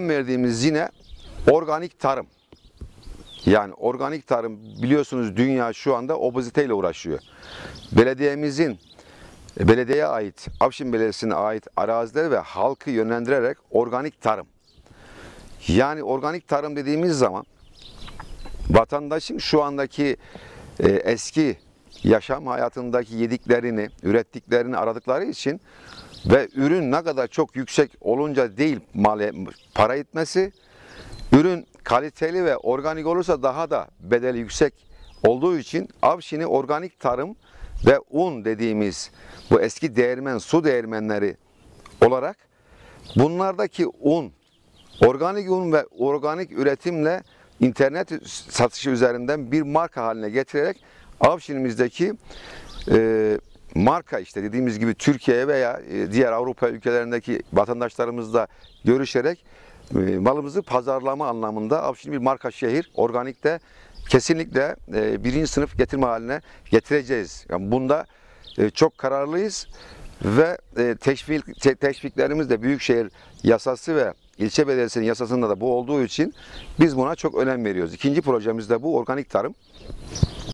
verdiğimiz yine organik tarım. Yani organik tarım biliyorsunuz dünya şu anda obeziteyle uğraşıyor. Belediyemizin belediyeye ait, Afşin Belediyesi'ne ait araziler ve halkı yönlendirerek organik tarım. Yani organik tarım dediğimiz zaman vatandaşın şu andaki e, eski yaşam hayatındaki yediklerini, ürettiklerini aradıkları için ve ürün ne kadar çok yüksek olunca değil mali, para etmesi, ürün kaliteli ve organik olursa daha da bedeli yüksek olduğu için Avşin'i organik tarım ve un dediğimiz bu eski değirmen, su değirmenleri olarak bunlardaki un, organik un ve organik üretimle internet satışı üzerinden bir marka haline getirerek Avşin'imizdeki e, marka işte dediğimiz gibi Türkiye'ye veya e, diğer Avrupa ülkelerindeki vatandaşlarımızla görüşerek e, malımızı pazarlama anlamında Avşin bir marka şehir organikte kesinlikle e, birinci sınıf getirme haline getireceğiz. Yani bunda çok kararlıyız ve teşvik, te- teşviklerimiz de Büyükşehir yasası ve ilçe belediyesinin yasasında da bu olduğu için biz buna çok önem veriyoruz. İkinci projemiz de bu organik tarım.